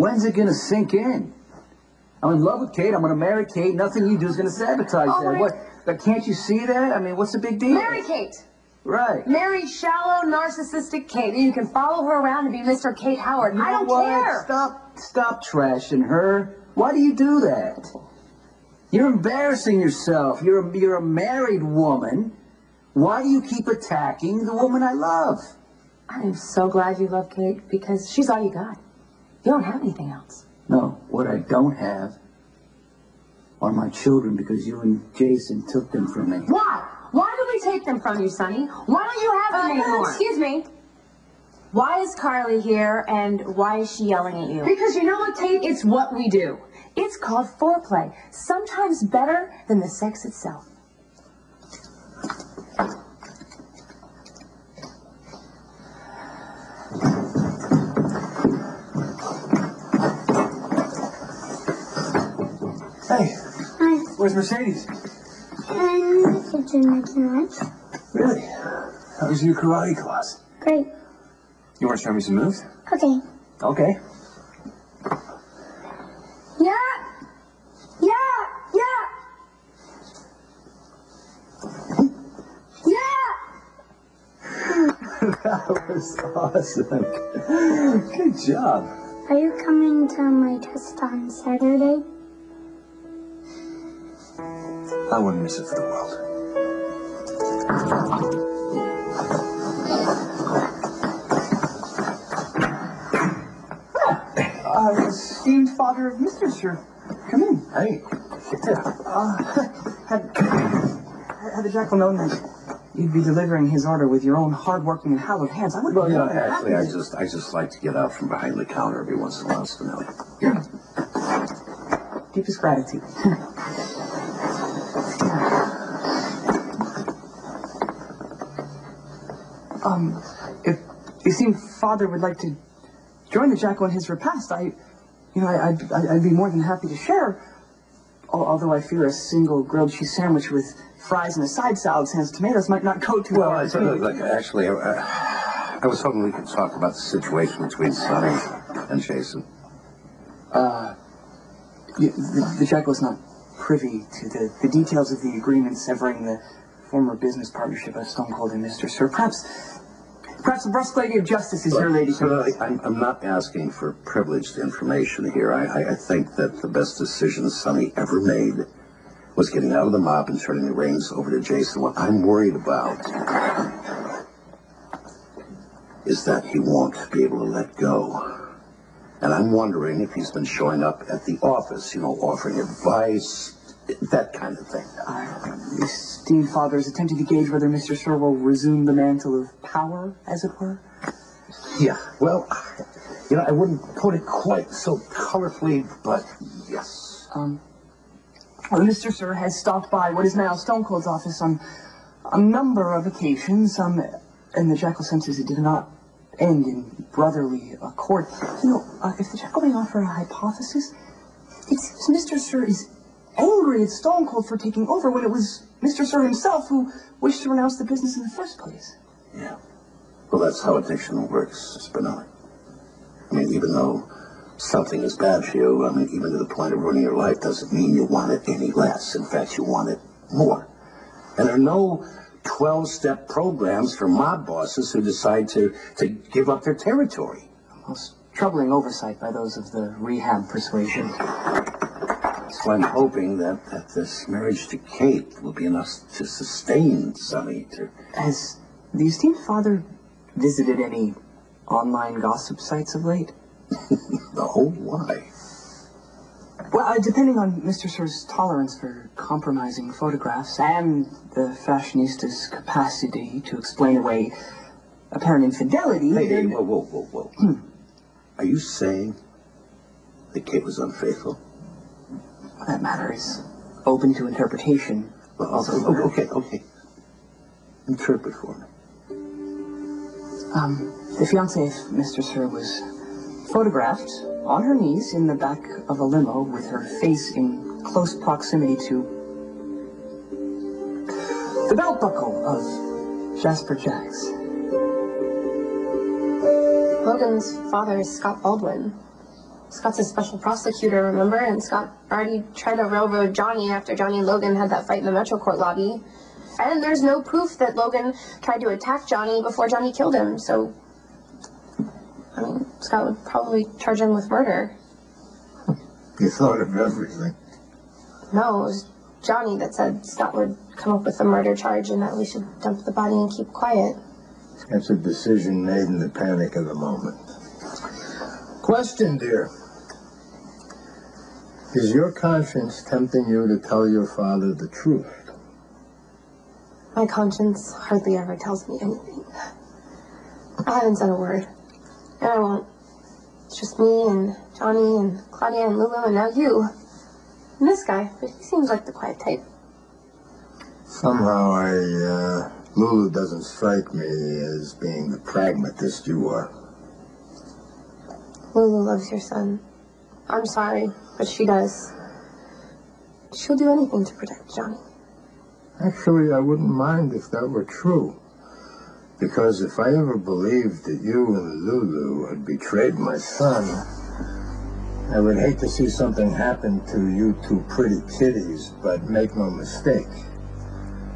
When's it going to sink in? I'm in love with Kate. I'm going to marry Kate. Nothing you do is going to sabotage oh, that. What? But can't you see that? I mean, what's the big deal? Marry Kate. Right. Marry shallow, narcissistic Kate. And you can follow her around and be Mr. Kate Howard. You I don't what? care. Stop, stop trashing her. Why do you do that? You're embarrassing yourself. You're a, you're a married woman. Why do you keep attacking the woman I love? I'm so glad you love Kate because she's all you got. You don't have anything else. No, what I don't have are my children because you and Jason took them from me. Why? Why did we take them from you, Sonny? Why don't you have them uh, anymore? Excuse me. Why is Carly here and why is she yelling at you? Because you know what, Kate? It's what we do. It's called foreplay. Sometimes better than the sex itself. Mercedes? In the kitchen making lunch. Really? How was your karate class? Great. You want to show me some moves? Okay. Okay. Yeah. Yeah. Yeah. Yeah. that was awesome. Good job. Are you coming to my test on Saturday? I wouldn't miss it for the world. Uh, esteemed father of mistress, come in. Hey. Uh, had, had the jackal known that you'd be delivering his order with your own hard-working and hallowed hands, I would. Well, yeah, actually, I just, I just like to get out from behind the counter every once in a while, Spinelli. Deepest gratitude. Um, if you seem father would like to join the jackal in his repast, I, you know, I, would I'd, I'd be more than happy to share. Although I fear a single grilled cheese sandwich with fries and a side salad sans tomatoes might not go too well. well uh, look, actually, uh, I was hoping we could talk about the situation between Sonny and Jason. Uh, the, the, the jackal's not privy to the, the details of the agreement severing the former business partnership of Stone Cold and Mr. Sir. Perhaps Perhaps the breast lady of justice is your lady. I'm, I'm not asking for privileged information here. I, I, think that the best decision Sonny ever made was getting out of the mob and turning the reins over to Jason. What I'm worried about is that he won't be able to let go. And I'm wondering if he's been showing up at the office, you know, offering advice, that kind of thing. Uh, um, Father is attempting to gauge whether Mr. Sir will resume the mantle of power, as it were. Yeah, well, you know, I wouldn't put it quite so colorfully, but yes. Um, well, Mr. Sir has stopped by what is now Stone Cold's office on a number of occasions. Some, in the jackal senses, it did not end in brotherly accord. You know, uh, if the jackal may offer a hypothesis, it seems Mr. Sir is angry at Stone Cold for taking over when it was Mr. Sir himself who wished to renounce the business in the first place. Yeah. Well, that's how addiction works, Spinelli. I mean, even though something is bad for you, I mean, even to the point of ruining your life, doesn't mean you want it any less. In fact, you want it more. And there are no 12 step programs for mob bosses who decide to, to give up their territory. Most troubling oversight by those of the rehab persuasion. So I'm hoping that, that this marriage to Kate will be enough to sustain Sonny to... Has the esteemed father visited any online gossip sites of late? the whole why? Well, uh, depending on Mr. Sir's tolerance for compromising photographs and the fashionista's capacity to explain away apparent infidelity... Hey, hey whoa, whoa, whoa, whoa. Hmm. Are you saying that Kate was unfaithful? that matter, is open to interpretation. Well, okay, oh, okay, okay. Interpret for me. Um, the fiancée of Mr. Sir was photographed on her knees in the back of a limo with her face in close proximity to the belt buckle of Jasper Jacks. Logan's father is Scott Baldwin, Scott's a special prosecutor, remember? And Scott already tried to railroad Johnny after Johnny and Logan had that fight in the Metro Court lobby. And there's no proof that Logan tried to attack Johnny before Johnny killed him, so. I mean, Scott would probably charge him with murder. You thought of everything. No, it was Johnny that said Scott would come up with a murder charge and that we should dump the body and keep quiet. That's a decision made in the panic of the moment. Question, dear. Is your conscience tempting you to tell your father the truth? My conscience hardly ever tells me anything. I haven't said a word. And I won't. It's just me and Johnny and Claudia and Lulu and now you. And this guy, but he seems like the quiet type. Somehow I, uh, Lulu doesn't strike me as being the pragmatist you are. Lulu loves your son. I'm sorry, but she does. She'll do anything to protect Johnny. Actually, I wouldn't mind if that were true. Because if I ever believed that you and Lulu had betrayed my son, I would hate to see something happen to you two pretty kitties, but make no mistake.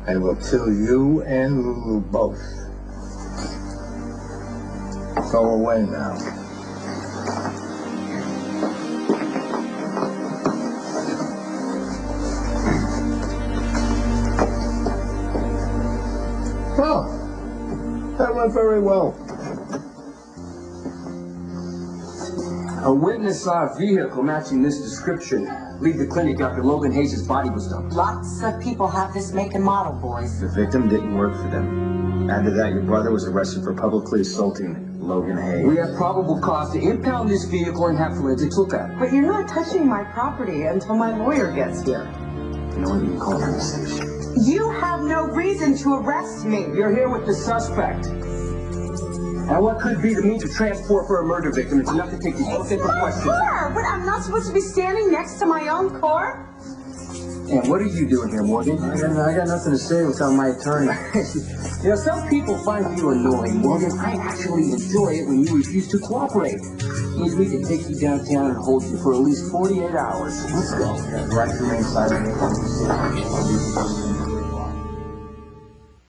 I will kill you and Lulu both. Go away now. That went very well. A witness saw a vehicle matching this description leave the clinic after Logan Hayes' body was dumped. Lots of people have this make and model, boys. The victim didn't work for them. Add to that, your brother was arrested for publicly assaulting Logan Hayes. We have probable cause to impound this vehicle and have forensics look at it. But you're not touching my property until my lawyer gets here. You know what you can call conversation. You have no reason to arrest me. You're here with the suspect. And what could be the means of transport for a murder victim? It's enough to take you both in for questioning. Car? But I'm not supposed to be standing next to my own car? And what are you doing here, Morgan? I got, I got nothing to say without my attorney. you know, some people find you annoying, Morgan. I actually enjoy it when you refuse to cooperate. Means we can take you downtown and hold you for at least 48 hours. Let's go. Right to remain silent.